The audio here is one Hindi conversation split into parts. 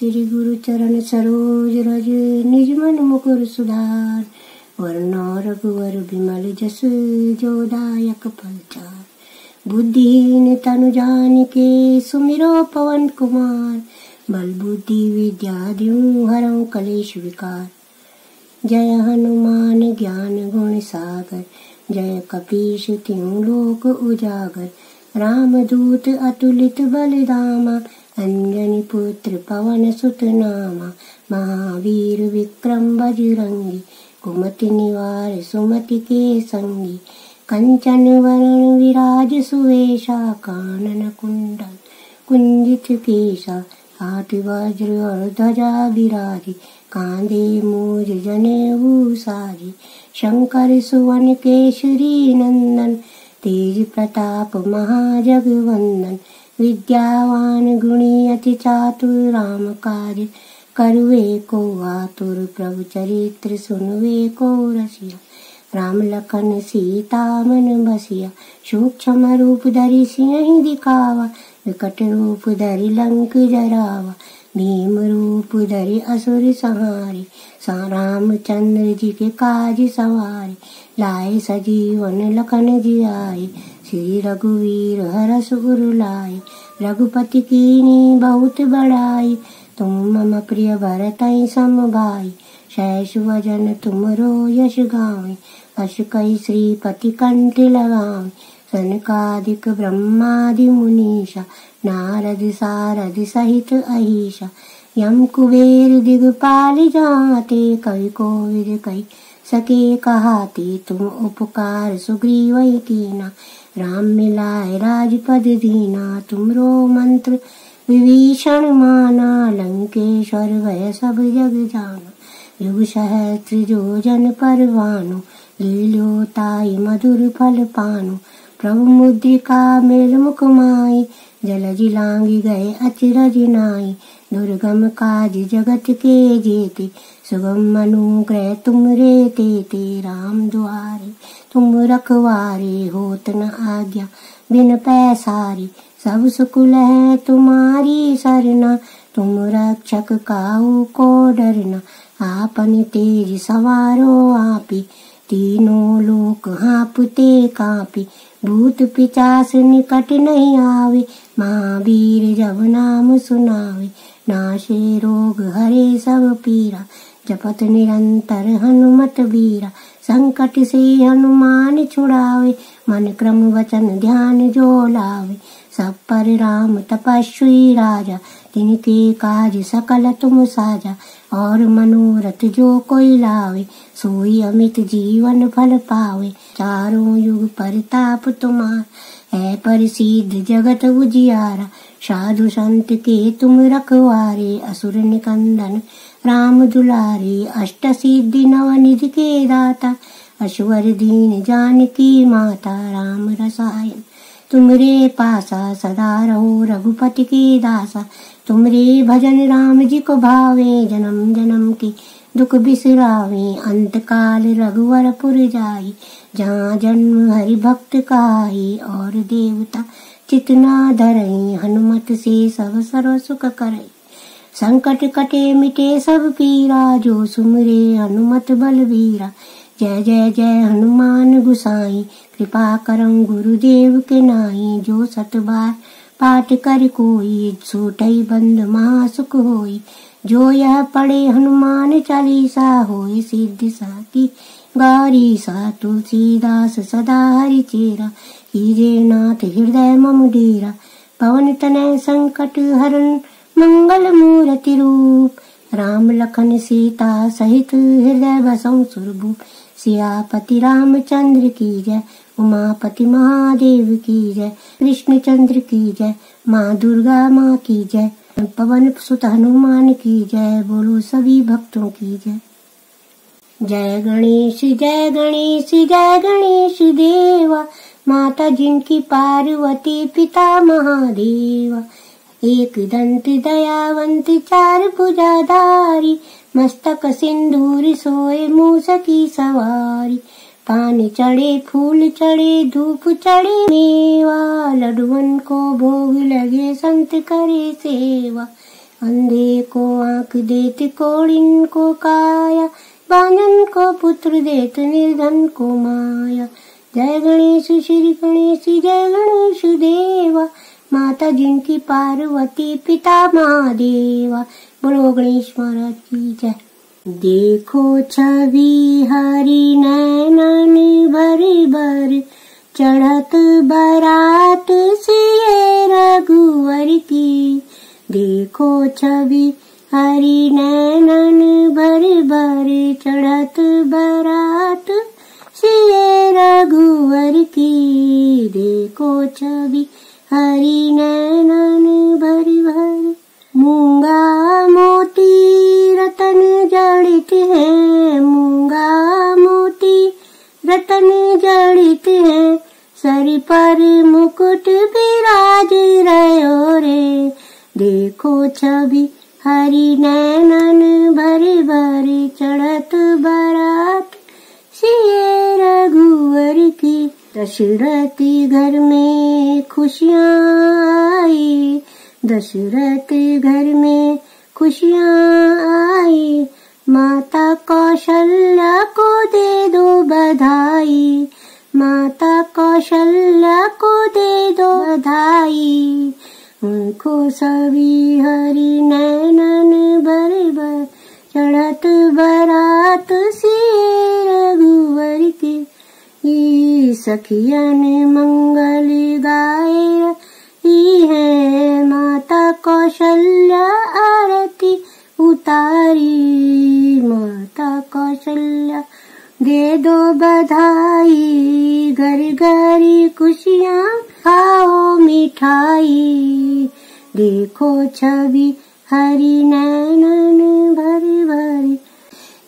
श्री गुरु चरण सरोज रज निज मन मुकुर सुधार, वर्ण रघुवर विमल जस जोदायक फलचार बुद्धिहीन तनु जान के सुमिरो पवन कुमार, बल बुद्धि विद्या द्यू हरऊ कलेश विकार। जय हनुमान ज्ञान गुण सागर, जय कपीश त्यों लोक उजागर। राम दूत अतुलित बलिदामा अंजनी पुत्र पवन महावीर विक्रम बजरंगी कुमति निवार सुमति के संगी कंचन वरण विराज सुवेशा कानन केशा हाथ वज्र और ध्वजा विराजी कांधे मूज जने सारी शंकर सुवन केशरी नंदन तेज प्रताप महाजगवंदन विद्यावान गुणी अति चातुर राम कार्य करवे को आतुर, प्रभु चरित्र सुनवे को रसिया। राम लखन सीता मन बसिया, सूक्ष्म रूप धरि सिंह दिखावा, विकट रूप धरि लंक जरावा, भीम रूप धरि असुर संहारे, सा रामचंद्र जी के काज सवारे, लाए सजीवन लखन जी आए श्री रघुवीर हर सुर लाए रघुपति कीनी बहुत बड़ाई तुम मम प्रिय भरत वजन तुम रो यश गावे अश कई श्रीपति कंठ लगावे सनकादिक ब्रह्मादि मुनीषा नारद सारद सहित अहिषा यम कुबेर दिगपाल जाते कवि कोविद कई सके कहाते तुम उपकार सुग्रीव कीना राम मिलाए राजपद दीना तुमरो मंत्र विभीषण माना, लंकेश्वर भय सब जग जाना। युग सहस्त्र जो जन परवानु, लीलो ताई मधुर फल पानु। प्रभु मुद्रिका मेल मुख माई, जल जिलांगी गए अचरज नाई। दुर्गम काज जगत के जेते सुगम अनुग्रह तुम रे ते राम द्वारे तुम रखवारे होत न आज्ञा, बिन पैसारी, सब सुकुल है तुम्हारी सरना, तुम रक्षक काऊ को डरना, आपन तेज सवारो आपी, तीनों लोक हाँपते कापी, भूत पिचास निकट नहीं आवे, महावीर जब नाम सुनावे नाशे रोग हरे सब पीरा, जपत निरंतर हनुमत बीरा संकट से हनुमान छुड़ावे, मन क्रम वचन ध्यान जो लावे। सब पर राम तपस्वी राजा, तिनके काज सकल तुम साजा। और मनोरथ जो कोई लावे, सोई अमित जीवन फल पावे। चारों युग परताप तुम्हार है पर सिद्ध जगत उजियारा। साधु संत के तुम रखवारे, असुर निकंदन, राम दुलारे, अष्ट सिद्धि नव निधि के दाता, अश्वर दीन जानकी माता, राम रसायन। तुमरे पासा सदा रहो रघुपति के दासा, तुमरे भजन राम जी को भावे, जन्म जन्म के दुख बिसरावे अंत काल रघुवर पुर जाई, जहाँ जन्म हरि भक्त काई और देवता चितना धरई हनुमत से सब सर्व सुख करई। संकट कटे मिटे सब पीरा, जो सुमरे हनुमत बलबीरा जय जय जय हनुमान गुसाई, कृपा करम गुरुदेव के नाई। जो सत बार पाठ कर कोई सोटई बंद महासुख होई। जो यह पढ़े हनुमान चालीसा होए सिद्धि साकी गारी सा, तुलसीदास सदा हरि चेरा। हीरे नाथ हृदय मम डेरा पवन तनय संकट हरण मंगल मूर्ति रूप राम लखन सीता सहित हृदय बसौ सुरभूप सियापति रामचंद्र की जय उमापति महादेव की जय कृष्ण चंद्र की जय माँ दुर्गा माँ की जय पवन सुत हनुमान की जय बोलो सभी भक्तों की जय जय गणेश जय गणेश जय गणेश देवा। माता जिनकी पार्वती पिता महादेवा। एक दंत दयावंत, चार भुजाधारी, मस्तक सिंदूर, सोए मूस की सवारी। पानी चढ़े, फूल चढ़े, धूप चढ़े, मेवा। लडुअन को भोग लगे, संत करे सेवा। अंधे को आँख देत, कोड़िन को काया। बांधन को पुत्र देत, निर्धन को माया। जय गणेश, श्री गणेश, जय गणेश देवा। माता जिनकी पार्वती, पिता महादेवा। बोलो गणेश महाराज की जय। देखो छवि हरि नैनन भर भर। चढ़त बरात सिए रघुवर की। देखो छवि हरि नैनन भर भर। चढ़त बरात सिए रघुवर की। देखो छवि, हरि नैनन भर भर। मूँगा मोती रतन जड़ित है, मूँगा मोती रतन जड़ित है। सर पर मुकुट विराज रहो रे। देखो छवि, हरि नैनन भर भर, चढ़त बरात सिए रघुवर की दशरथी घर में खुशियाँ आई। दशरथ घर में खुशियाँ आई। माता कौशल्या को दे दो बधाई। माता कौशल्या को दे दो बधाई। उनको सभी हरि नैनन बर बर चढ़त बरात की सखियन मंगल गाय है माता कौशल्या आरती, उतारी माता कौशल्या। दे दो बधाई, घर घर खुशियाँ खाओ मिठाई। देखो छवि हरि नैनन भरी भरी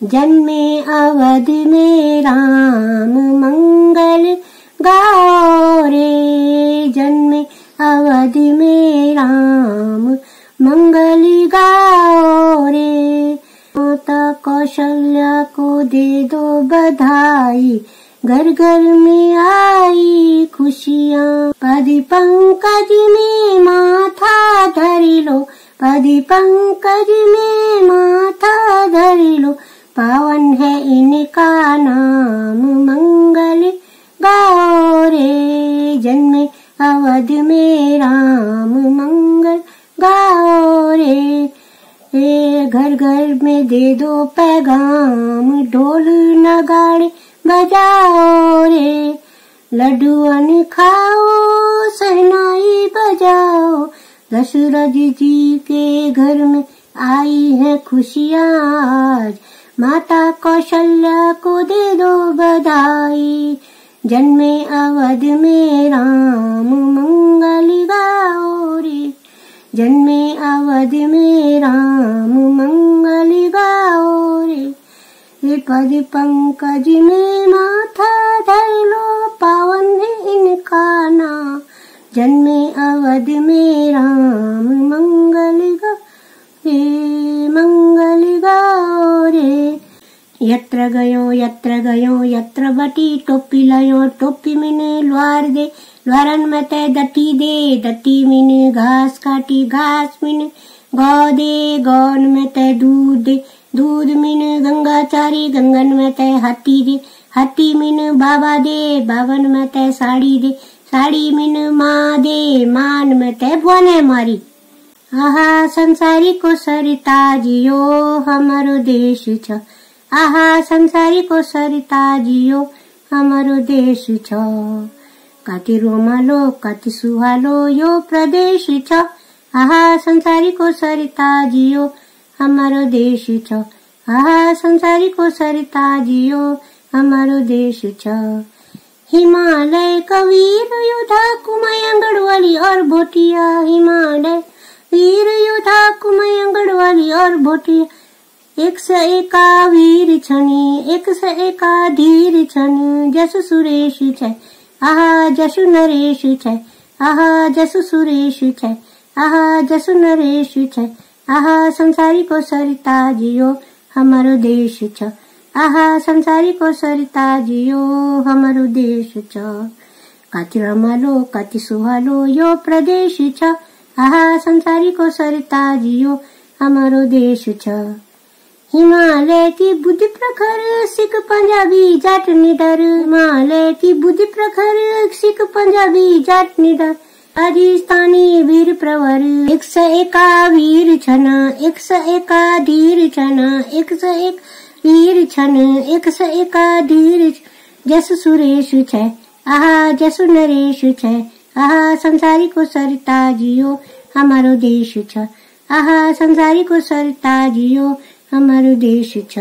जन्मे अवध में राम मंगल गाओ रे जन्मे अवध में राम मंगल गाओ रे माता कौशल्या को दे दो बधाई। घर घर में आई खुशियाँ। पद पंकज में माथा धरी लो। पद पंकज में माथा धरी लो पावन है इनका नाम मंगल। गाओ रे जन्मे अवध में राम मंगल। गाओ रे ए घर घर में दे दो पैगाम, ढोल नगाड़े बजाओ रे लड्डुअन खाओ सहनाई बजाओ। दशरथ जी के घर में आई है खुशियाँ आज। माता कौशल्या को दे दो बधाई। जन्मे अवध में राम मंगल गाओ रे जन्मे अवध में राम मंगल गाओ रे ये पद पंकज में माथा धर लो, पावन है इनका नाम। जन्मे अवध में राम मंगल गा गाओ यत्र गयो यत्र गयो, यत्र बटी टोपी लयो, टोपी मिने ल्वार दे। ल्वारन में ते दटी दे दटी मिने घास काटी, घास मिने गौ दे। गौन में ते दूध दे, दूध मिन गंगा चारी। गंगन में ते हाथी दे, हाथी मिन बाबा दे। बावन में ते साड़ी दे, साड़ी मिन माँ दे। मान में ते मारी। आहा, संसारी को सरिता जियो, हमारो देश छ। आहा, संसारी को सरिता जियो, हमारो देश छ। काति रोमालो, काति सुहालो, यो प्रदेश छ। आहा, संसारी को सरिता जियो, हमारो देश छ। आहा, संसारी को सरिता जियो, हमारो देश छ। हिमालय कवीर योधा कुमाया गढ़वाली और भोटिया हिमालय। वीर योधा कुमाया गढ़वाली और भोटिया एक से एका वीर छनी एक से एका धीर छनी जसु सुरेश छै आहा जसु नरेश छै आहा जसु सुरेश छै आहा जसु नरेश छै आहा संसारी को सरिता जियो हमारो देश छ आहा संसारी को सरिता जियो हमारो देश छ कति रमालो कति सुहालो यो प्रदेश छ आहा, संसारी को सरिता जियो हमारो देश छ। हिमालय की बुद्धि प्रखर, सिख पंजाबी जाट निडर। हिमालय की बुद्धि प्रखर, सिख पंजाबी जाट निडर। राजस्थानी वीर प्रवर, एक स एका वीर छन, एक स एका धीर छन, एक स एक वीर छन, एक स एका धीर जस सुरेश छे, आहा छे आहा, संसारी को सरता जियो, हमारो देश छ। आहा, संसारी को सरता जियो, हमारो देश छ।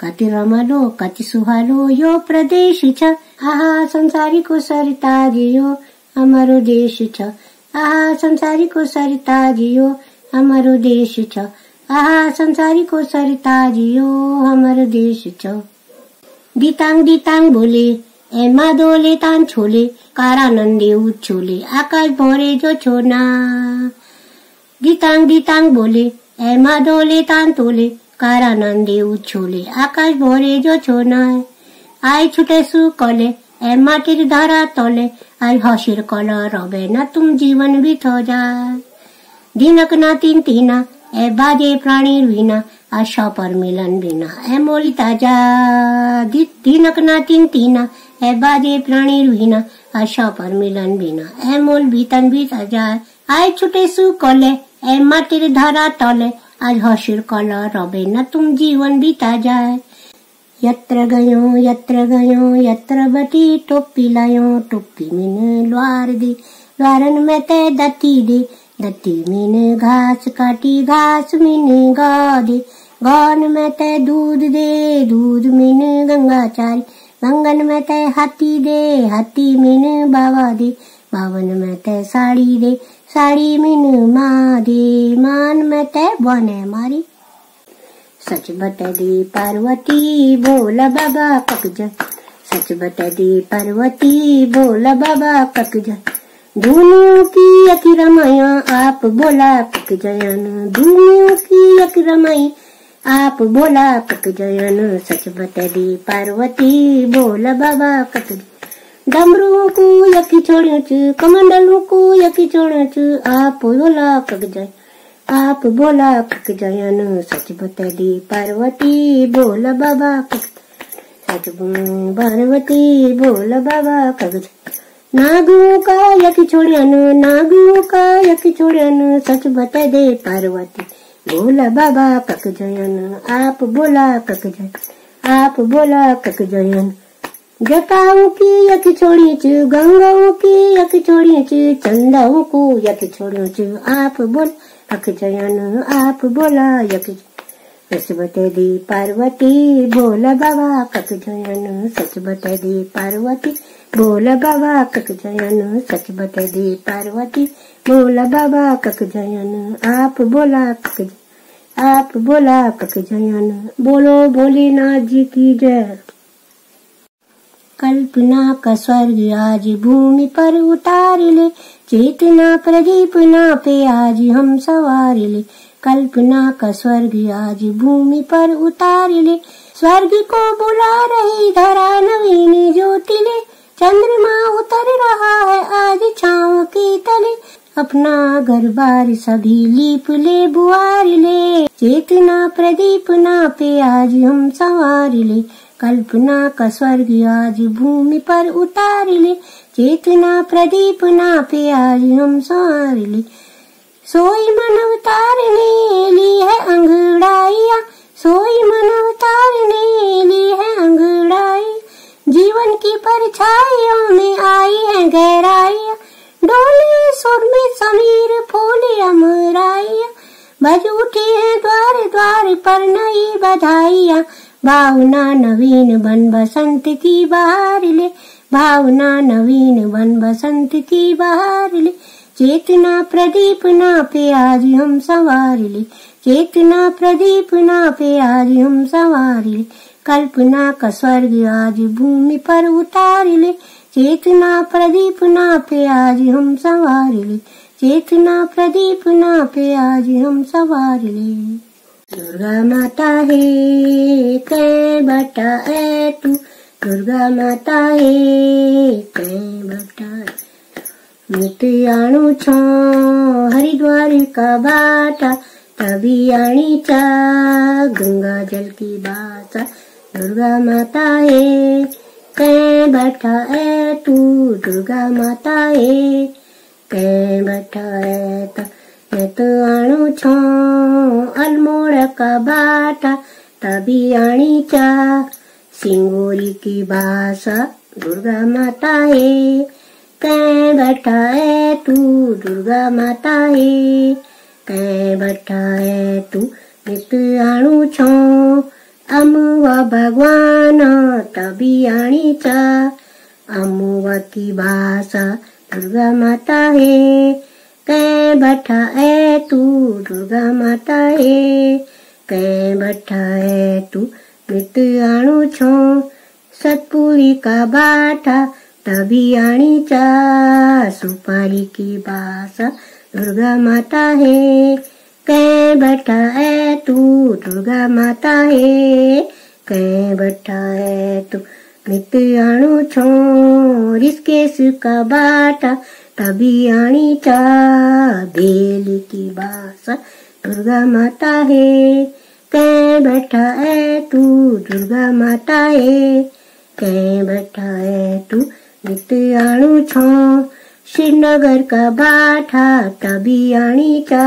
कति रमालो, कति सुहालो, यो प्रदेश छ। आहा, संसारी को सरता जियो, हमारो देश छ। आहा, संसारी को सरिता जियो, हमारो देश छ। आहा, संसारी को এমা দোলে তান ছোলে কারানন্দে উচ্ছলে আকাশ ভরে যোছনা। গীতাং গীতাং বলে এমা দোলে তান তোলে, কারানন্দে উচ্ছলে আকাশ ভরে যোছনায় আই ছুটে সু কলে এমাটির ধারা তলে, আই হসির কল রবে না তুম জীবন বিথ যা দিনক না তিন তিনা, এ বাজে প্রাণীর বিনা আর সপর মিলন বিনা এ মলিতা যা দিনক না তিন তিনা है बाजे प्राणी रुहिना, आशा पर मिलन बिना। ऐ मोल भीतन भी हज़ार आए छुटे सु कोले, ऐ माटिर धारा तले। आज हसीर कला रबे न तुम जीवन बीता जाए यत्र गयो यत्र गयो, यत्र बटी टोपी लायो। टोपी मिन लुआर दी, लुआरन में ते दती दी। दती मिन घास काटी, घास मिन गा दे। गौन में ते दूध दे, दूध मिन गंगा चारी। गंगन में ते हाथी दे, हाथी मिन बाबा दे बावन में ते साड़ी दे, साड़ी मिन माँ दे मान में ते बने मारी। सच बता दी पार्वती, बोला बाबा पक जा सच बता दी पार्वती, बोला बाबा पक जा दुनियों की यकी रमाया आप बोला पक जयन दुनियों की यकी रमाई आप बोला पक जयन सच बता दी पार्वती, बोला बाबा पक डमरू को यकी छोड़ियो च, कमंडलों को यकी छोड़ियो च, आप बोला पक जाए। आप बोला पक जयन सच बता दी पार्वती, बोला बाबा पक सच पार्वती, बोला बाबा पक नागू का यक छोड़ियन नागू का यक छोड़ियन सच बता दे पार्वती। बोला, बाबा पक जयन, आप बोला पक जय आप बोला पक जयन। जटाओं की यक छोड़ी च, गंगाओं की यक छोड़ी च, चंदाओं को यक छोड़ी च, आप बोल पक जयन, आप बोला यक सच बता दी पार्वती, बोला, बाबा पक जयन सच बता दी पार्वती बोला बाबा कक जयन सच बता दी पार्वती बोला बाबा कक जयन, आप बोला कक आप बोला कक जयन। बोलो भोलेनाथ जी की जय। कल्पना का स्वर्ग आज भूमि पर उतार ले चेतना प्रदीपना पे आज हम सवार ले कल्पना का स्वर्ग आज भूमि पर उतार ले स्वर्ग को बुला रही धरा नवीन ज्योति ले चंद्रमा उतर रहा है आज छाव के तले। अपना घर बार सभी लीप ले, बुआर ले। चेतना प्रदीप ना पे आज हम सवार ले। कल्पना का स्वर्ग आज भूमि पर उतार ले। चेतना प्रदीप ना पे आज हम सवार ले। सोई मन उतारने ली है अंगड़ाइया। सोई मन उतारने ली है अंगड़ाई जीवन की परछाइयों में आई है गहराइया डोले सुर में समीर फूले अमराइया बज उठी है द्वार द्वार पर नई बधाइया। भावना नवीन बन बसंत की बहार ले। भावना नवीन बन बसंत की बहार ले। चेतना प्रदीप ना पे आज हम सवार ले। चेतना प्रदीप ना पे आज हम सवार ले। कल्पना का स्वर्ग आज भूमि पर उतार ले। चेतना प्रदीप ना पे आज हम सवार ले। चेतना प्रदीप ना पे आज हम सवार ले। दुर्गा माता है कै बटा है तू। दुर्गा माता है कै बटा मिट आणु छ, हरिद्वार का बाटा। तभी आनी चा, गंगा जल की भाषा दुर्गा माता है कहीं बैठा है तू दुर्गा माता है कहीं बैठा है तो मैं तो आणु छो। अल्मोड़ का बाटा तभी आनी चा। सिंगोरी की भाषा दुर्गा माता है कै बैठा है तू दुर्गा माता है कै बैठा है तू नित आणु छो। अमुआ भगवान तभी आनी चा अमुआ की भाषा दुर्गा माता है। कै बैठा है तू दुर्गा माता है। कै बैठा है तू नित आणु छो। सतपुरी का बाटा तभी आनी चा सुपारी की भाषा दुर्गा माता है। कै बैठा है तू दुर्गा माता है कै बैठा है तू मित आणु छो रिस्केश का बाटा तभी आनी चा बेल की भाषा दुर्गा माता है कै बैठा है तू दुर्गा माता है कै बैठा है तू नित आणु छो श्रीनगर का बाठा तभी आनी चा।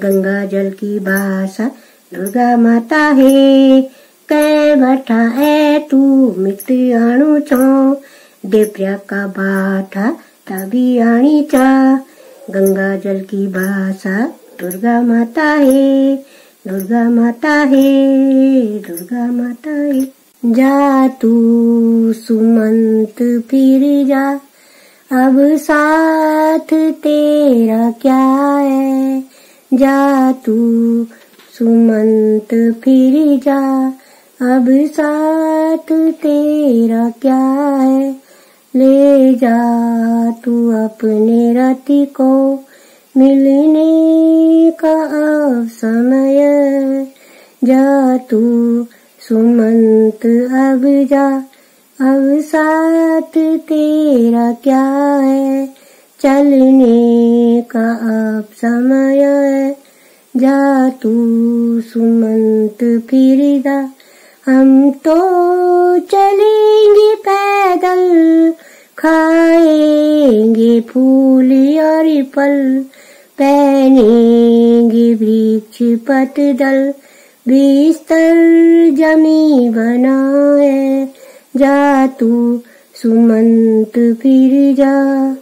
गंगा जल की भाषा, दुर्गा माता है। कै बैठा है तू मित आणु छो। का बाठा तभी आनी चा। गंगा जल की भाषा, दुर्गा माता है। दुर्गा माता है, दुर्गा माता है। जा तू, सुमंत, फिर जा। अब साथ तेरा क्या है? जा तू, सुमंत फिर जा। अब साथ तेरा क्या है? ले जा तू अपने रति को। मिलने का अब समय जा तू, सुमंत, अब जा। अब साथ तेरा क्या है? चलने का अब समय है। जा तू सुमंत फिर जा हम तो चलेंगे पैदल, खाएँगे फूल और फल, पहनेंगे वृक्ष पतदल। बिस्तर जमी बनाए जा तू सुमंत फिर जा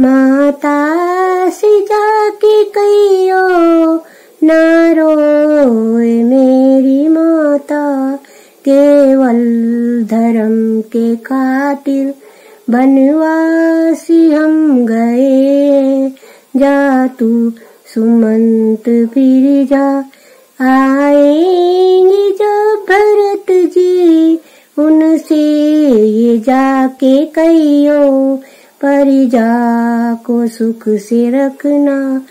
माता से जाके कहियो ना रोए मेरी माता, केवल धर्म के खातिर बनवासी हम गए। जा तू सुमंत फिर जा आएँगे जब भरत जी, उनसे ये जाके कहियो परिजा को सुख से रखना।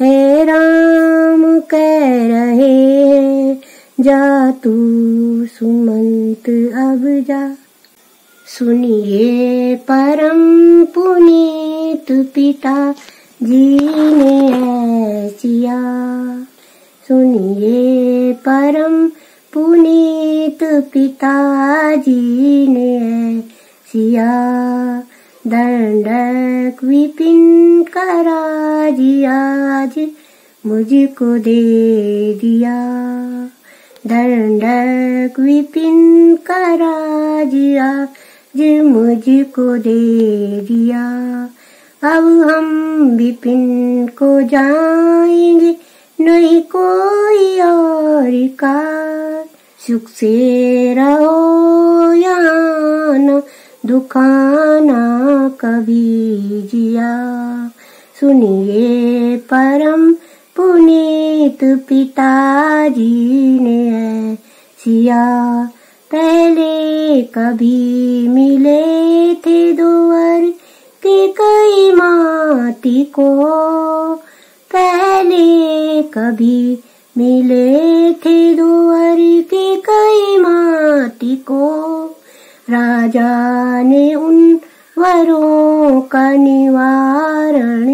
है राम कह रहे हैं, जा तू सुमंत अब जा। सुनिए परम पुनीत पिता जी ने ऐसिया। सुनिए परम पुनीत पिताजी ने सिया दंडक विपिन कराजी आज मुझको दे दिया। दंडक विपिन कराजी आज मुझको दे दिया। अब हम विपिन को जाएँगे, नहीं कोई और का। सुख से रहो यान दुखाना कभी जिया। सुनिए परम पुनीत पिताजी ने सिया। पहले कभी मिले थे दोवर के कई माटी को। पहले कभी मिले थे दोवर के कई माटी को। राजा ने उन वरों का निवारण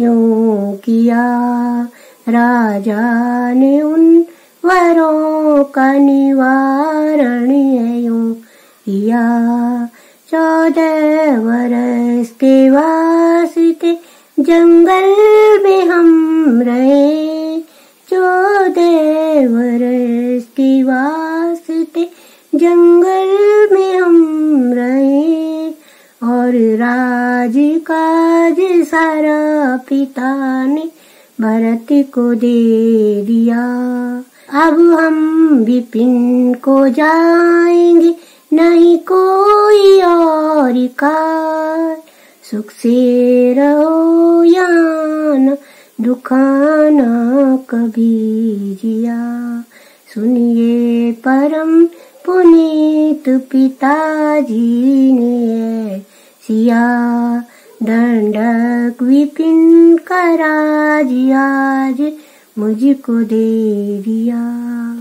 यूँ किया। राजा ने उन वरों का निवारण यूँ किया। चौदह वर्ष के वास्ते जंगल में हम रहे। चौदह वर्ष के वास्ते जंगल में हम रहे और राज काज सारा पिता ने भरत को दे दिया। अब हम विपिन को जाएँगे, नहीं कोई और का सुख से रहो यान, दुखाना कभी जिया। सुनिए परम पुनीत पिताजी ने सिया दंडक विपिन का राज आज मुझको दे दिया।